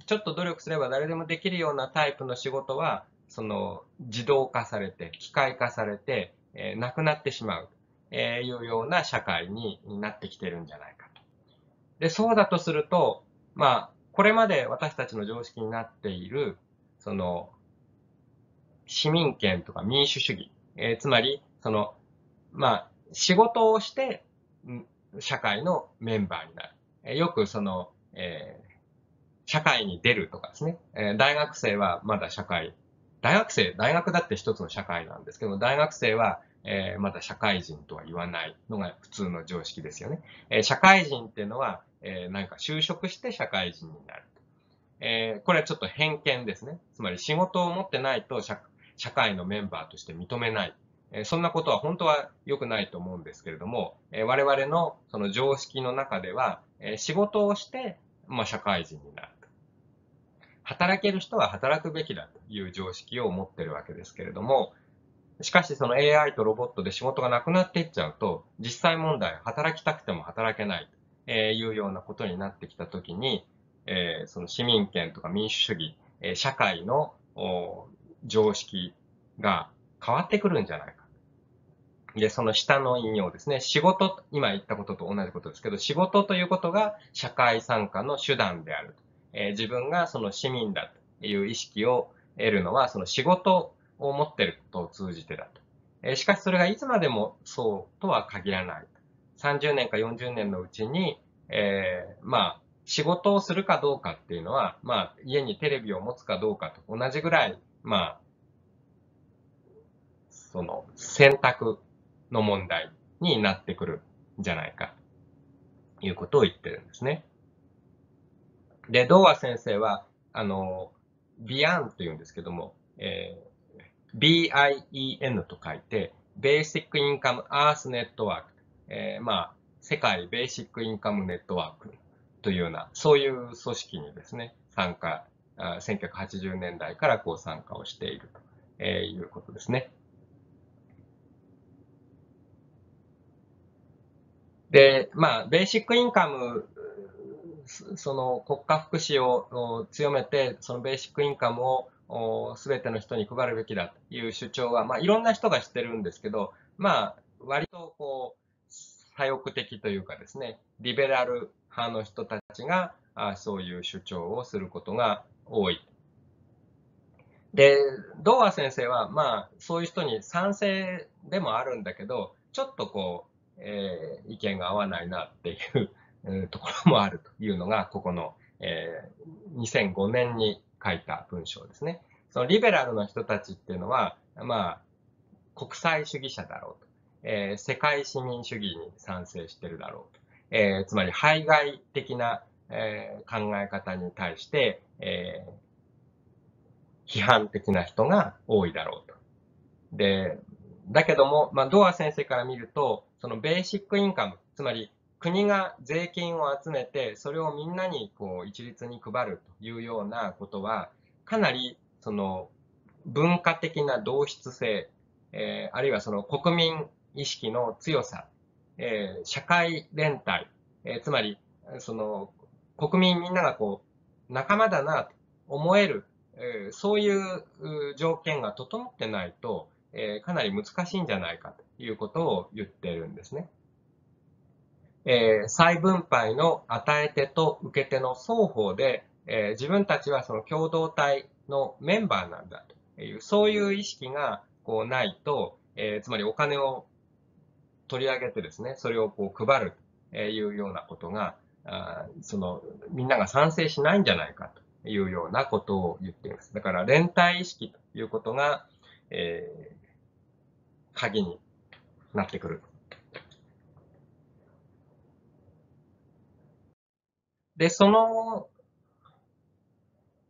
ちょっと努力すれば誰でもできるようなタイプの仕事は、その自動化されて、機械化されて、えー、なくなってしまう、えー、いうような社会になってきてるんじゃないかと。で、そうだとすると、まあ、これまで私たちの常識になっている、その、市民権とか民主主義、えー、つまり、その、まあ、仕事をして、社会のメンバーになる。よくその、えー、社会に出るとかですね。えー、大学生はまだ社会、大学生、大学だって一つの社会なんですけど、大学生は、えー、まだ社会人とは言わないのが普通の常識ですよね。えー、社会人っていうのは、えー、なんか就職して社会人になる。えー、これはちょっと偏見ですね。つまり仕事を持ってないと社会のメンバーとして認めない。えー、そんなことは本当は良くないと思うんですけれども、えー、我々のその常識の中では、え仕事をして、まあ、社会人になる。働ける人は働くべきだという常識を持ってるわけですけれども、しかしその AI とロボットで仕事がなくなっていっちゃうと、実際問題、働きたくても働けないというようなことになってきたときに、え、その市民権とか民主主義、え、社会の常識が変わってくるんじゃないか。で、その下の引用ですね。仕事、今言ったことと同じことですけど、仕事ということが社会参加の手段である。えー、自分がその市民だという意識を得るのは、その仕事を持ってることを通じてだと。えー、しかしそれがいつまでもそうとは限らない。30年か40年のうちに、えー、まあ、仕事をするかどうかっていうのは、まあ、家にテレビを持つかどうかと同じぐらい、まあ、その選択の問題になってくるんじゃないかということを言ってるんですね。で、ドーア先生は、あの、ビアンと言うんですけども、えー、BIEN と書いて、Basic Income Earth Network、えー、まあ、世界ベーシックインカムネットワークというような、そういう組織にですね、参加、1980年代からこう参加をしているということですね。で、まあ、ベーシックインカム、その国家福祉を強めて、そのベーシックインカムをすべての人に配るべきだという主張は、まあ、いろんな人が知ってるんですけど、まあ、割とこう、左翼的というかですね、リベラル派の人たちがあそういう主張をすることが多い。で、ドーア先生は、まあ、そういう人に賛成でもあるんだけど、ちょっとこう、えー、意見が合わないなっていう ところもあるというのが、ここの、えー、2005年に書いた文章ですね。そのリベラルの人たちっていうのは、まあ、国際主義者だろうと。えー、世界市民主義に賛成してるだろうと。えー、つまり排外的な、えー、考え方に対して、えー、批判的な人が多いだろうと。で、だけども、まあ、ドア先生から見ると、そのベーシックインカム、つまり国が税金を集めて、それをみんなにこう一律に配るというようなことは、かなりその文化的な同質性、えー、あるいはその国民意識の強さ、えー、社会連帯、えー、つまり、その、国民みんながこう、仲間だなと思える、えー、そういう条件が整ってないと、えー、かなり難しいんじゃないかということを言ってるんですね。えー、再分配の与え手と受け手の双方で、えー、自分たちはその共同体のメンバーなんだという、そういう意識がこうないと、えー、つまりお金を取り上げてですね、それをこう配るというようなことが、あその、みんなが賛成しないんじゃないかというようなことを言っています。だから、連帯意識ということが、え、鍵になってくる。で、その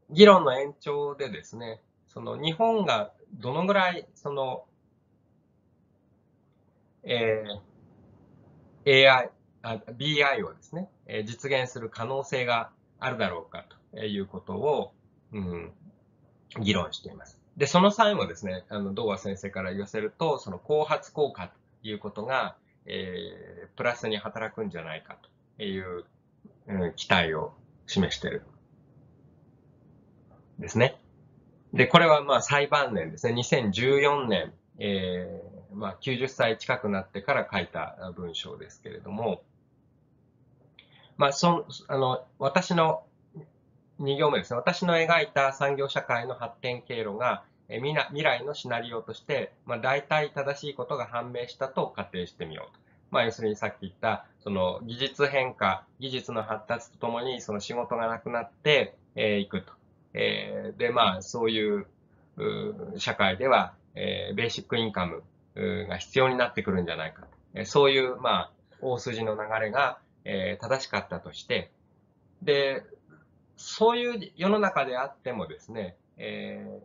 議論の延長でですね、その日本がどのぐらいそのえー、AI、BI をですね、えー、実現する可能性があるだろうかということを、うん、議論しています。で、その際もですね、あの、道和先生から言わせると、その後発効果ということが、えー、プラスに働くんじゃないかという、うん、期待を示してる。ですね。で、これはまあ最晩年ですね。2014年、えー、まあ、90歳近くなってから書いた文章ですけれども、まあ、そあの、私の2行目ですね。私の描いた産業社会の発展経路が、え未未来のシナリオとして、まあ、大体正しいことが判明したと仮定してみようと。まあ、要するにさっき言った、その技術変化、技術の発達とともに、その仕事がなくなってい、えー、くと。えー、で、まあ、そういう社会では、えー、ベーシックインカムが必要になってくるんじゃないかと。そういう、まあ、大筋の流れが、え、正しかったとして、で、そういう世の中であってもですね、え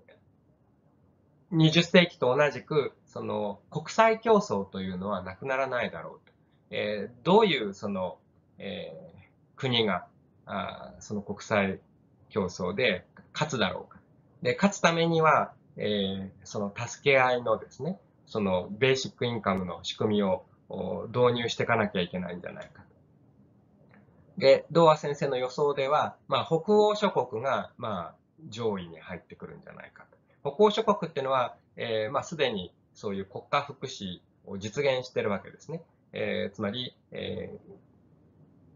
ー、20世紀と同じく、その国際競争というのはなくならないだろうと。えー、どういうその、えー、国があその国際競争で勝つだろうか。で、勝つためには、えー、その助け合いのですね、そのベーシックインカムの仕組みを導入していかなきゃいけないんじゃないか。で、童話先生の予想では、まあ、北欧諸国が、まあ、上位に入ってくるんじゃないかと。北欧諸国っていうのは、えー、まあ、すでにそういう国家福祉を実現してるわけですね。えー、つまり、えー、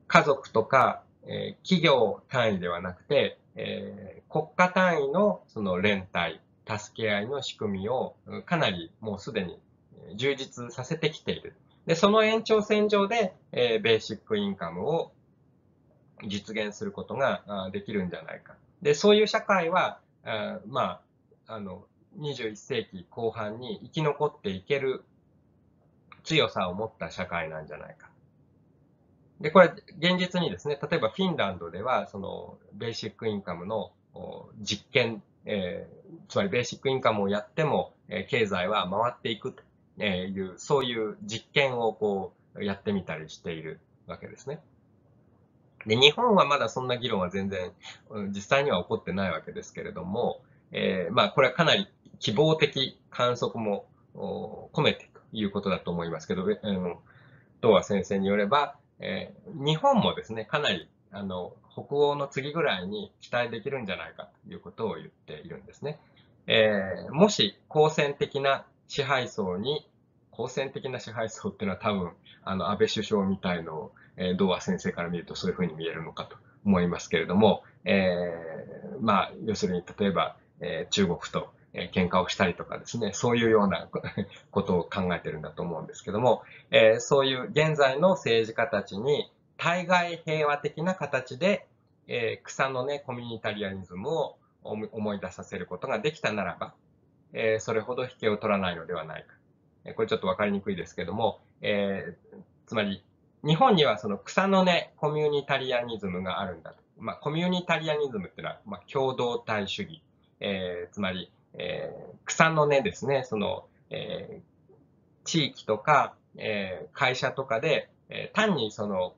家族とか、えー、企業単位ではなくて、えー、国家単位のその連帯、助け合いの仕組みをかなりもうすでに充実させてきている。で、その延長線上で、えー、ベーシックインカムを実現することができるんじゃないか。で、そういう社会は、あまあ、あの、21世紀後半に生き残っていける強さを持った社会なんじゃないか。で、これ、現実にですね、例えばフィンランドでは、その、ベーシックインカムの実験、えー、つまりベーシックインカムをやっても、えー、経済は回っていくという、そういう実験をこう、やってみたりしているわけですね。で、日本はまだそんな議論は全然、実際には起こってないわけですけれども、えー、まあ、これはかなり希望的観測も込めてということだと思いますけど、えー、東和先生によれば、えー、日本もですね、かなり、あの、北欧の次ぐらいに期待できるんじゃないかということを言っているんですね。えー、もし、好戦的な支配層に、好戦的な支配層っていうのは多分、あの、安倍首相みたいのを、え、童話先生から見るとそういうふうに見えるのかと思いますけれども、えー、まあ、要するに、例えば、え、中国と、え、喧嘩をしたりとかですね、そういうようなことを考えてるんだと思うんですけども、え、そういう現在の政治家たちに対外平和的な形で、え、草の根コミュニタリアニズムを思い出させることができたならば、え、それほど引けを取らないのではないか。これちょっとわかりにくいですけども、え、つまり、日本にはその草の根コミュニタリアニズムがあるんだと。まあ、コミュニタリアニズムっていうのは、まあ、共同体主義。えー、つまり、えー、草の根ですね、その、えー、地域とか、えー、会社とかで、えー、単にその、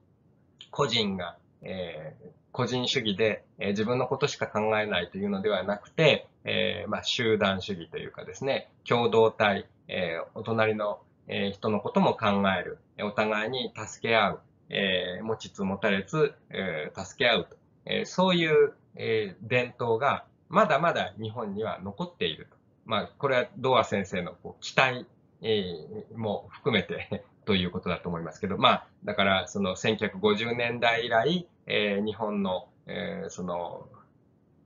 個人が、えー、個人主義で、えー、自分のことしか考えないというのではなくて、えー、まあ、集団主義というかですね、共同体、えー、お隣の、えー、人のことも考える、お互いに助け合う、えー、持ちつ持たれつ、えー、助け合うと、え、そういう、えー、伝統がまだまだ日本には残っていると。まあ、これはドア先生のこう期待、えー、も含めて ということだと思いますけど、まあ、だから、その1950年代以来、えー、日本の、えー、その、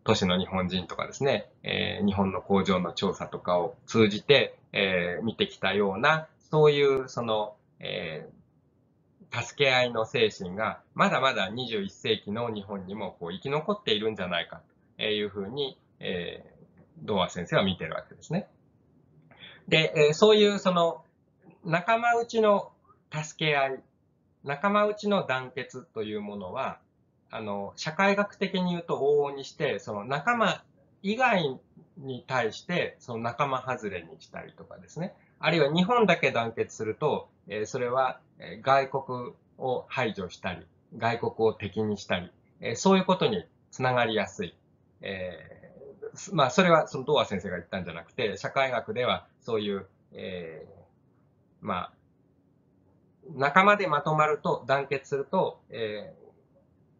都市の日本人とかですね、えー、日本の工場の調査とかを通じて、えー、見てきたような、そういう、その、えー、助け合いの精神が、まだまだ21世紀の日本にもこう生き残っているんじゃないかというふうに、えー、ドア先生は見てるわけですね。で、えー、そういうその仲間内の助け合い、仲間内の団結というものは、あの、社会学的に言うと往々にして、その仲間以外に対して、その仲間外れにしたりとかですね。あるいは日本だけ団結すると、え、それは外国を排除したり、外国を敵にしたり、え、そういうことにつながりやすい。えー、まあ、それはその東亜先生が言ったんじゃなくて、社会学ではそういう、えー、まあ、仲間でまとまると、団結すると、えー、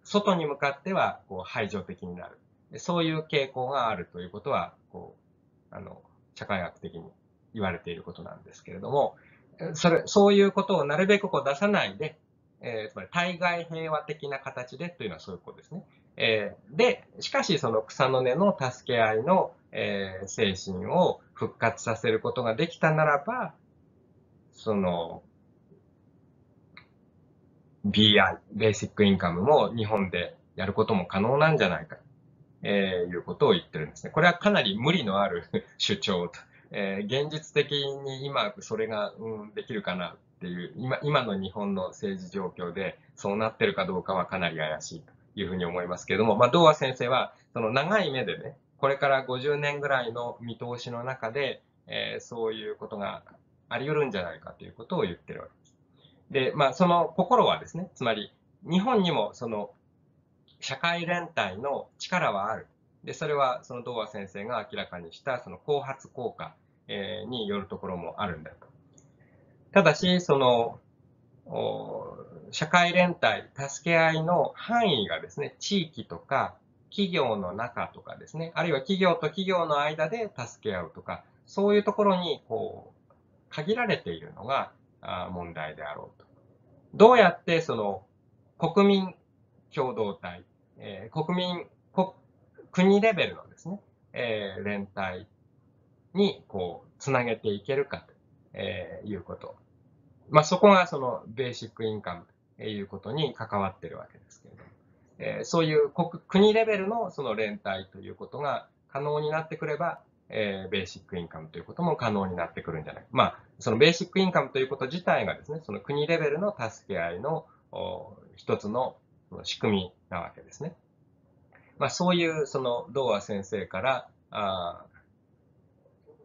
外に向かってはこう排除的になる。そういう傾向があるということは、こう、あの、社会学的に言われていることなんですけれども、それ、そういうことをなるべくこう出さないで、えー、つまり対外平和的な形でというのはそういうことですね。えー、で、しかしその草の根の助け合いの、えー、精神を復活させることができたならば、その、BI、ベーシックインカムも日本でやることも可能なんじゃないか、えー、いうことを言ってるんですね。これはかなり無理のある 主張と、えー、現実的に今それが、うん、できるかなっていう、今、今の日本の政治状況でそうなってるかどうかはかなり怪しいというふうに思いますけれども、まあ、童話先生は、その長い目でね、これから50年ぐらいの見通しの中で、えー、そういうことがあり得るんじゃないかということを言ってるわけです。で、まあ、その心はですね、つまり、日本にもその社会連帯の力はある。で、それはその童話先生が明らかにしたその後発効果、え、によるところもあるんだと。ただし、その、社会連帯、助け合いの範囲がですね、地域とか企業の中とかですね、あるいは企業と企業の間で助け合うとか、そういうところにこう限られているのが問題であろうと。どうやってその国民共同体、え、国民国、国レベルのですね、え、連帯にこうつなげていけるかと、え、いうこと。まあ、そこがそのベーシックインカムということに関わってるわけですけれども、えー、そういう国国レベルのその連帯ということが可能になってくれば、えー、ベーシックインカムということも可能になってくるんじゃないか。まあ、そのベーシックインカムということ自体がですね、その国レベルの助け合いの一つの仕組みなわけですね。まあ、そういうその童話先生からあ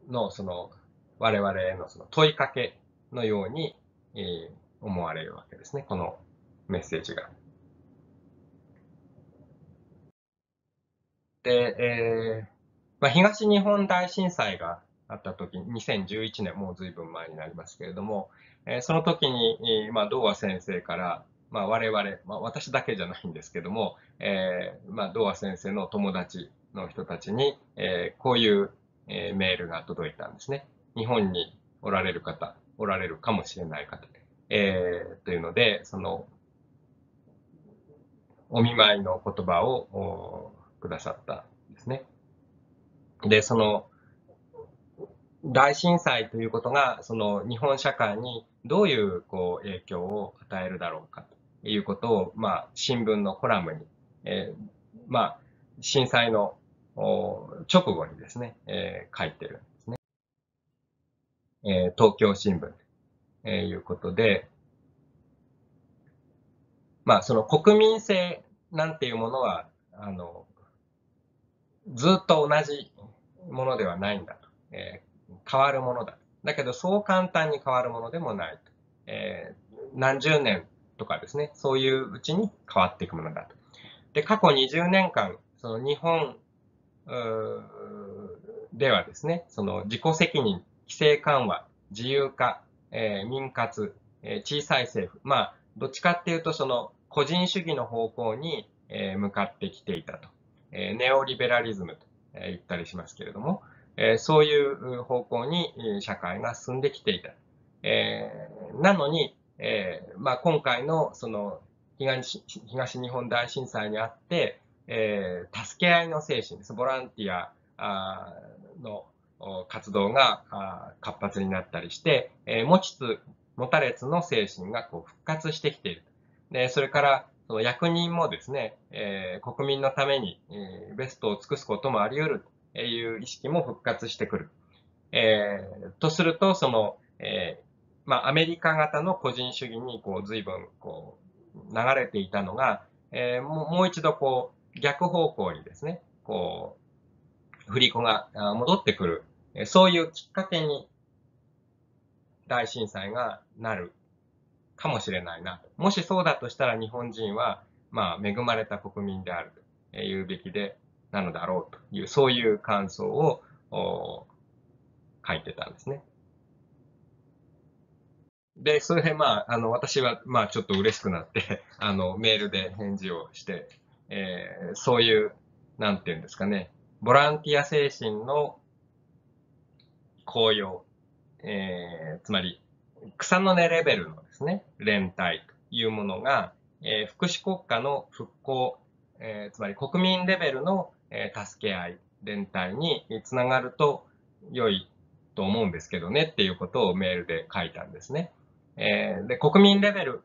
のその我々へのその問いかけのように、えー、思われるわけですね、このメッセージが。で、えーまあ、東日本大震災があった時、2011年、もう随分前になりますけれども、えー、その時に、まあ、童話先生から、まあ、我々、まあ、私だけじゃないんですけども、えー、まあ、童話先生の友達の人たちに、えー、こういう、えー、メールが届いたんですね。日本におられる方、おられるかもしれない方、えー、というので、その、お見舞いの言葉をくださったんですね。で、その、大震災ということが、その日本社会にどういうこう影響を与えるだろうかということを、まあ、新聞のコラムに、えー、まあ、震災の直後にですね、えー、書いてるんですね。えー、東京新聞ということで、まあ、その国民性なんていうものは、あの、ずっと同じものではないんだと。えー、変わるものだ。だけど、そう簡単に変わるものでもないと。えー、何十年とかですね、そういううちに変わっていくものだと。で、過去20年間、その日本ではですね、その自己責任、規制緩和、自由化、えー、民活、えー、小さい政府。まあ、どっちかっていうと、その個人主義の方向に、えー、向かってきていたと。えー、ネオリベラリズムと言ったりしますけれども、えそういう方向に社会が進んできていた。えなのに、えまあ、今回のその東東日本大震災にあって、え助け合いの精神です。ボランティアの活動が活発になったりして、え持ちつ持たれつの精神がこう復活してきている。で、それから、その役人もですね、えー、国民のために、えー、ベストを尽くすこともあり得るという意識も復活してくる。えー、とすると、その、えー、まあ、アメリカ型の個人主義に、こう、随分、こう、流れていたのが、えー、もう一度、こう、逆方向にですね、こう、振り子が戻ってくる、そういうきっかけに、大震災がなるかもしれないな。もしそうだとしたら日本人は、まあ、恵まれた国民であると言うべきで、なのだろうという、そういう感想を書いてたんですね。で、それでまあ、あの、私は、まあ、ちょっと嬉しくなってあの、メールで返事をして、えー、そういう、なんていうんですかね、ボランティア精神の高揚、えー、つまり、草の根レベルのですね、連帯というものが、えー、福祉国家の復興、えー、つまり国民レベルの、えー、助け合い、連帯につながると良いと思うんですけどね。っていうことをメールで書いたんですね。えー、で国民レベル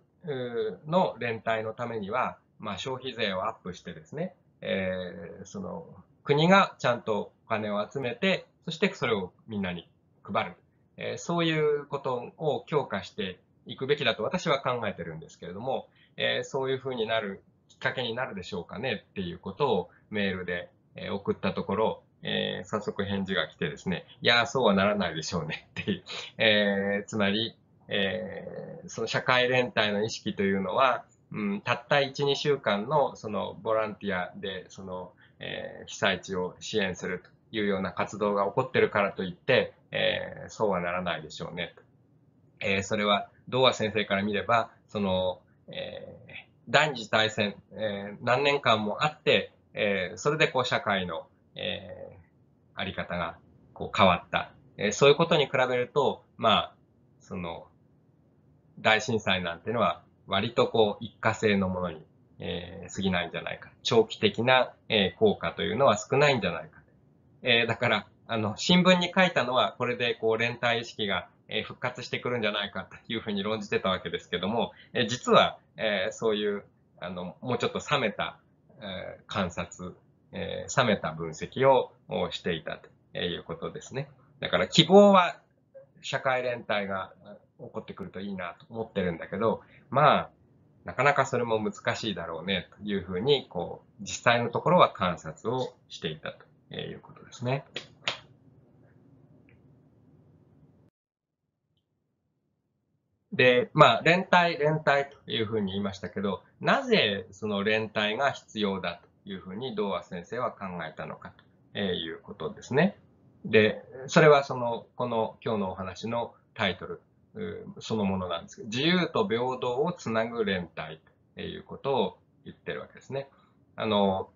の連帯のためには、まあ、消費税をアップしてですね、えー、その国がちゃんとお金を集めて、そしてそれをみんなに配る。えそういうことを強化していくべきだと私は考えてるんですけれども、えそういうふうになるきっかけになるでしょうかねっていうことをメールで送ったところ、えー、早速返事が来てですね、いや、そうはならないでしょうねっていう、えー、つまり、えー、その社会連帯の意識というのは、うん、たった1、2週間のそのボランティアで、その、えー、被災地を支援するというような活動が起こってるからといって、えー、そうはならないでしょうね。えー、それは、童話先生から見れば、その、えー、第二次大戦、え、何年間もあって、え、それでこう社会の、えー、あり方がこう変わった。えー、そういうことに比べると、まあ、その、大震災なんていうのは割とこう一過性のものに、えー、過ぎないんじゃないか。長期的な、えー、効果というのは少ないんじゃないか。えー、だから、あの、新聞に書いたのは、これでこう連帯意識がえ復活してくるんじゃないかというふうに論じてたわけですけども、え実は、えそういう、あの、もうちょっと冷めた、え観察、え冷めた分析をしていたということですね。だから希望は社会連帯が起こってくるといいなと思ってるんだけど、まあ、なかなかそれも難しいだろうねというふうに、こう、実際のところは観察をしていたということですね。で、まあ、連帯、連帯というふうに言いましたけど、なぜその連帯が必要だというふうに童話先生は考えたのかということですね。で、それはその、この今日のお話のタイトルそのものなんですけど、自由と平等をつなぐ連帯ということを言ってるわけですね。あの、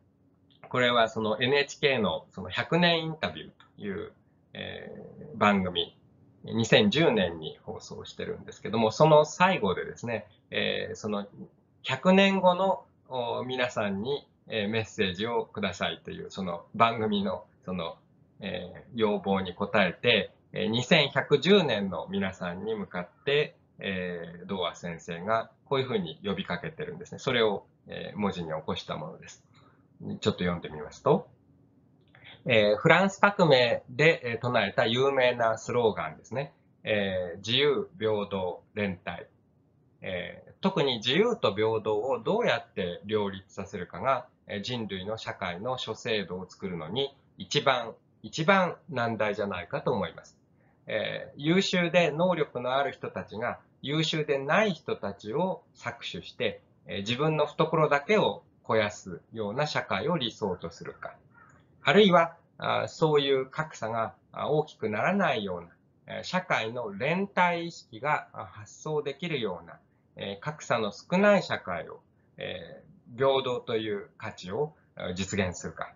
これはその NHK のその100年インタビューという、えー、番組2010年に放送してるんですけども、その最後でですね、えー、その100年後の皆さんに、えー、メッセージをくださいというその番組のその、えー、要望に応えて、2110年の皆さんに向かって、えー、ドア先生がこういうふうに呼びかけてるんですね。それを、えー、文字に起こしたものです。ちょっと読んでみますと、えー、フランス革命で、唱えた有名なスローガンですね。えー、自由、平等、連帯、えー。特に自由と平等をどうやって両立させるかが、え、人類の社会の諸制度を作るのに一番、一番難題じゃないかと思います。えー、優秀で能力のある人たちが優秀でない人たちを搾取して、えー、自分の懐だけを肥やすような社会を理想とするか。あるいは、あそういう格差が大きくならないような、社会の連帯意識が発想できるような、格差の少ない社会を、平等という価値を実現するか。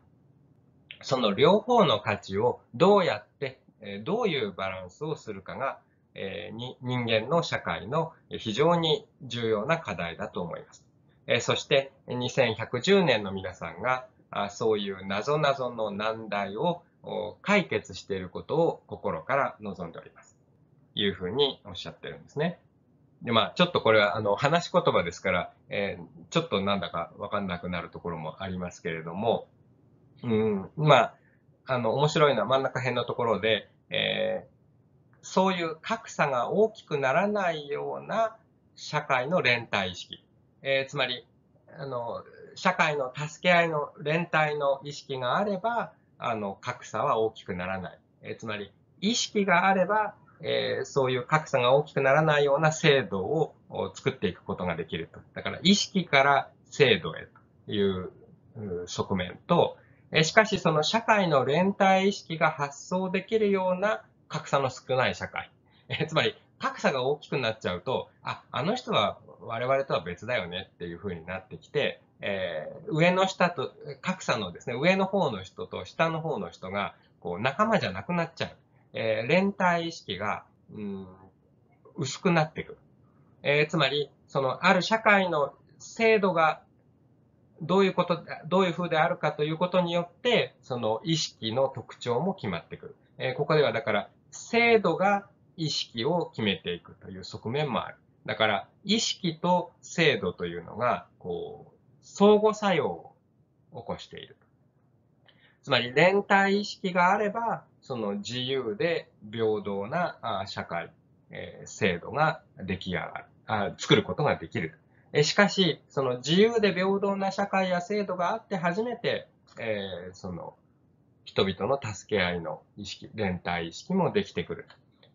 その両方の価値をどうやって、どういうバランスをするかが、人間の社会の非常に重要な課題だと思います。そして2110年の皆さんがあそういう謎々の難題を解決していることを心から望んでおります。いうふうにおっしゃってるんですね。で、まあ、ちょっとこれは、あの、話し言葉ですから、えー、ちょっとなんだかわかんなくなるところもありますけれども、うん、まあ、あの、面白いのは真ん中辺のところで、えー、そういう格差が大きくならないような社会の連帯意識。えー、つまり、あの、社会の助け合いの連帯の意識があれば、あの、格差は大きくならない。えー、つまり、意識があれば、えー、そういう格差が大きくならないような制度を作っていくことができると。だから、意識から制度へという側面と、え、しかしその社会の連帯意識が発想できるような格差の少ない社会。え、つまり、格差が大きくなっちゃうと、あ、あの人は我々とは別だよねっていう風になってきて、えー、上の下と、格差のですね、上の方の人と下の方の人が、こう、仲間じゃなくなっちゃう。えー、連帯意識が、うん、薄くなってくる。えー、つまり、その、ある社会の制度が、どういうこと、どういう風であるかということによって、その意識の特徴も決まってくる。えー、ここではだから、制度が意識を決めていくという側面もある。だから、意識と制度というのが、こう、相互作用を起こしている。つまり連帯意識があれば、その自由で平等な社会、え制度が出来上がるあ、作ることができる。しかし、その自由で平等な社会や制度があって初めて、えー、その人々の助け合いの意識、連帯意識もできてくる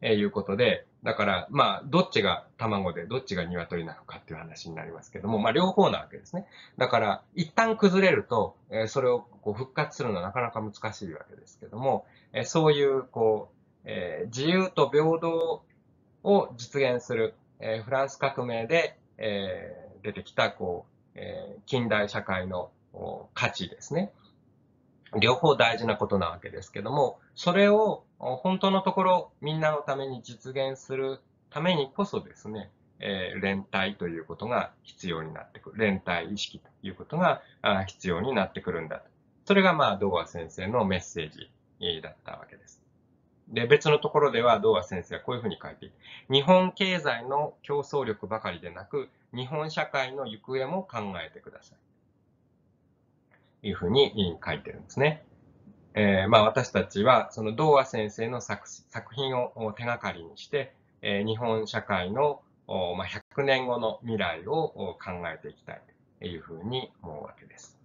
ということで、だから、まあ、どっちが卵でどっちが鶏なのかっていう話になりますけども、まあ、両方なわけですね。だから、一旦崩れると、えそれをこう復活するのはなかなか難しいわけですけども、えそういう、こう、え、自由と平等を実現する、え、フランス革命で、え、出てきた、こう、え近代社会の価値ですね。両方大事なことなわけですけども、それを本当のところみんなのために実現するためにこそですね、えー、連帯ということが必要になってくる。連帯意識ということが必要になってくるんだと。それがまあ、道和先生のメッセージだったわけです。で、別のところでは、道和先生はこういうふうに書いていて、日本経済の競争力ばかりでなく、日本社会の行方も考えてください。というふうに書いてるんですね。えー、まあ私たちは、その童話先生の作作品を手がかりにして、えー、日本社会の、まあ、100年後の未来を考えていきたいというふうに思うわけです。